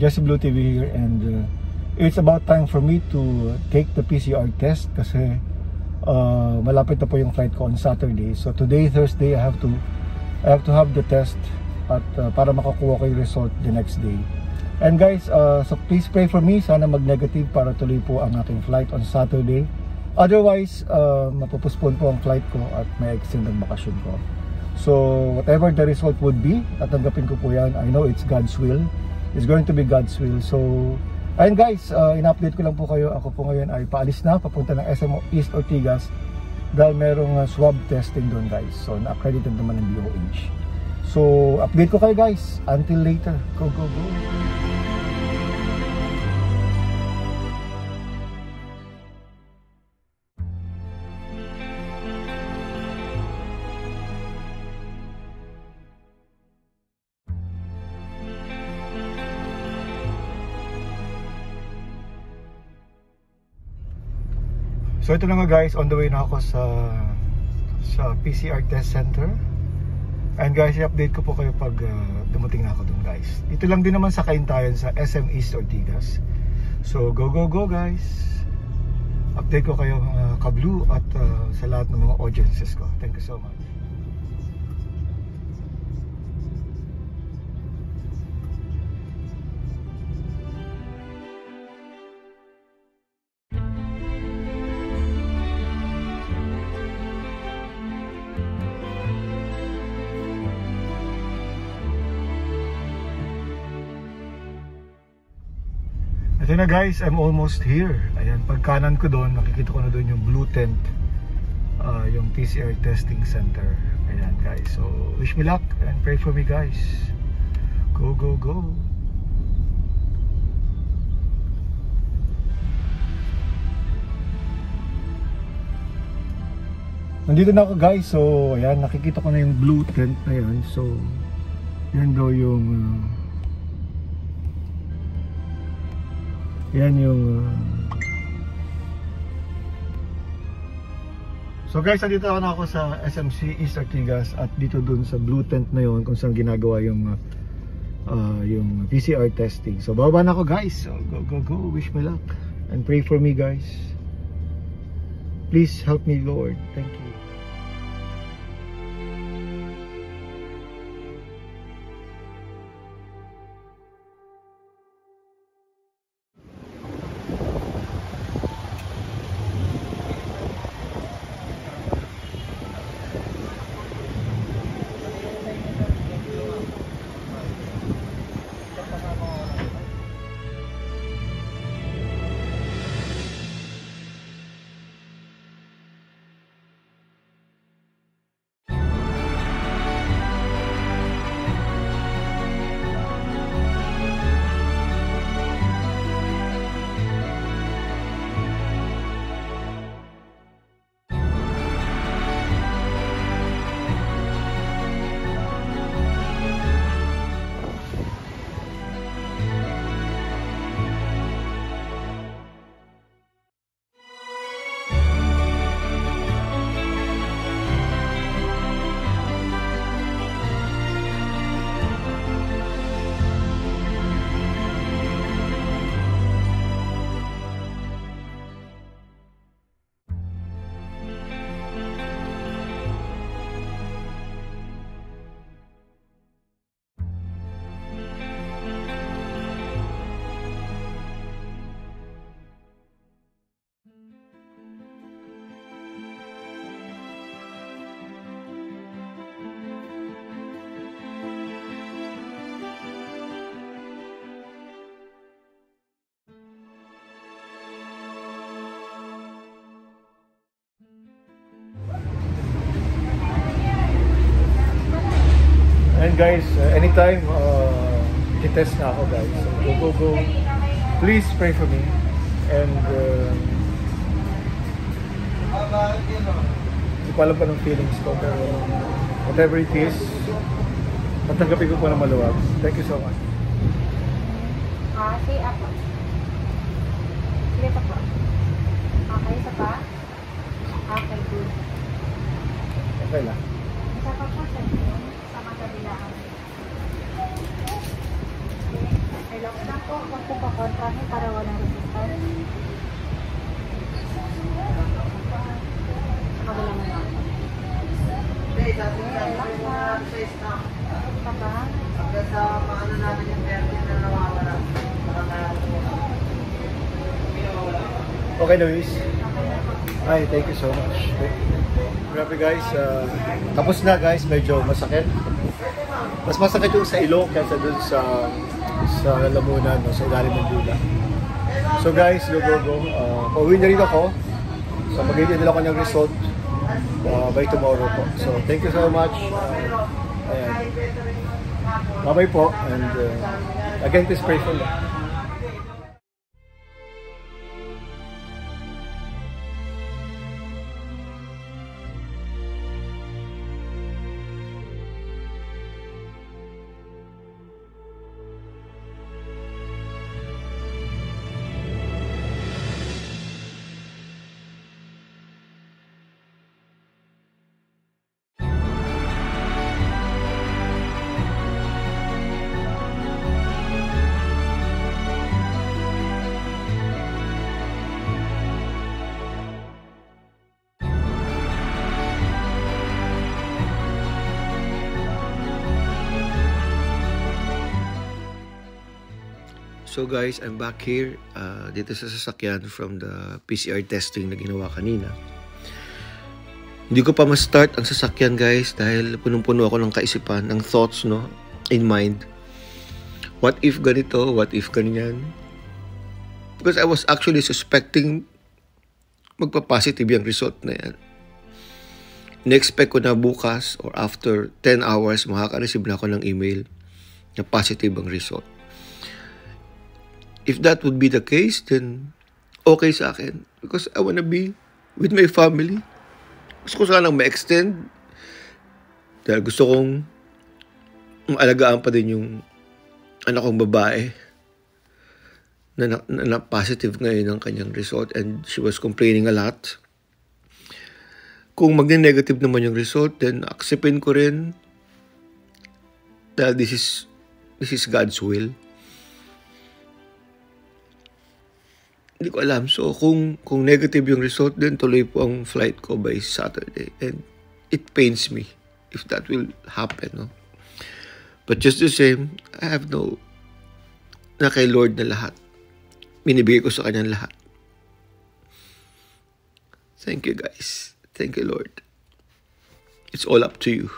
Jesse Blue TV here and uh, it's about time for me to take the PCR test kasi uh, malapit na po yung flight ko on Saturday. So today, Thursday, I have to I have to have the test at uh, para makakuha ko yung result the next day. And guys, uh, so please pray for me. Sana mag-negative para tuloy po ang aking flight on Saturday. Otherwise, uh, mapupuspon po ang flight ko at may extend ang bakasyon ko. So, whatever the result would be, tatanggapin ko po yan. I know it's God's will. It's going to be God's will. So, ayun guys, uh, in-update ko lang po kayo. Ako po ngayon ay paalis na, papunta ng SM East Ortigas dahil merong uh, swab testing doon guys. So, na-accredited naman ng DOH. So, update ko kayo guys. Until later. Go, go, go. So ito na nga guys, on the way na ako sa sa PCR test center. And guys, i-update ko po kayo pag uh, dumating na ako dun guys. Ito lang din naman sa kaintayan sa SM East Ortigas. So go go go guys. Update ko kayo mga kablu at uh, sa lahat ng mga audiences ko. Thank you so much. Ito na guys, I'm almost here. Ayan, pag kanan ko doon, makikita ko na doon yung blue tent. Uh, yung PCR testing center. Ayan guys, so wish me luck and pray for me guys. Go, go, go. Nandito na ako guys, so ayan, nakikita ko na yung blue tent na yan. So, yan daw yung uh, yan yung uh, So guys, nandito ako na ako sa SMC East Artigas at dito dun sa blue tent na yon kung saan ginagawa yung uh, uh, yung PCR testing. So bababa na ako guys. So go go go. Wish me luck and pray for me guys. Please help me Lord. Thank you. Guys, uh, anytime uh, test na ako guys. So go, go, go. Please pray for me. And uh, hindi ko alam pa ng feelings ko. Pero whatever it is, tatanggapin ko po na maluwag. Thank you so much. Ah, say up. Sige pa. Okay, isa pa. Okay, good. Okay lang. Isa pa po sa sa kabilaan. Relax lang po. Huwag po pakontrahin para walang resistance. Sa kabila mo lang. Relax lang. Isa pa. Okay, Luis. Okay na po. Hi, thank you so much. Grabe guys, uh, tapos na guys, medyo masakit. Mas masakit yung sa ilong kaysa dun sa sa lamunan, no, sa ilalim ng dila. So guys, go go go. Uh, pauwi na rin ako. So magiging nila ko ng result uh, by tomorrow po. So thank you so much. Uh, ayan. Bye-bye po. And uh, again, please pray for me. So guys, I'm back here uh, dito sa sasakyan from the PCR testing na ginawa kanina. Hindi ko pa ma-start ang sasakyan guys dahil punong-puno ako ng kaisipan, ng thoughts no, in mind. What if ganito? What if ganyan? Because I was actually suspecting magpa-positive yung result na yan. Na-expect ko na bukas or after 10 hours makaka-receive na ako ng email na positive ang result if that would be the case, then okay sa akin. Because I wanna be with my family. Gusto ko sanang ma-extend. Dahil gusto kong maalagaan pa din yung anak kong babae na, na, na, positive ngayon ang kanyang result and she was complaining a lot. Kung magne-negative naman yung result, then acceptin ko rin dahil this is this is God's will. Hindi ko alam. So, kung, kung negative yung result, then tuloy po ang flight ko by Saturday. And it pains me if that will happen, no? But just the same, I have no, na kay Lord na lahat. Binibigay ko sa kanya lahat. Thank you, guys. Thank you, Lord. It's all up to you.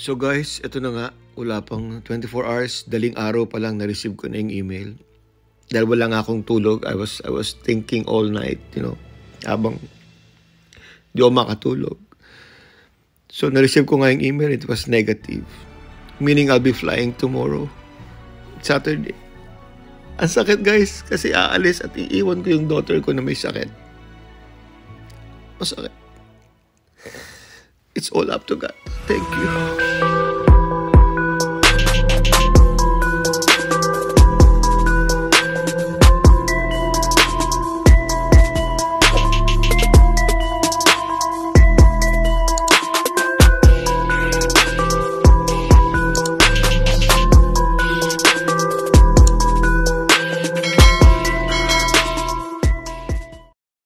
So guys, ito na nga, wala pang 24 hours, daling araw pa lang na-receive ko na yung email. Dahil wala nga akong tulog, I was, I was thinking all night, you know, habang di ako makatulog. So, na-receive ko nga yung email, it was negative. Meaning, I'll be flying tomorrow, Saturday. Ang sakit guys, kasi aalis at iiwan ko yung daughter ko na may sakit. Masakit. It's all up to God. Thank you.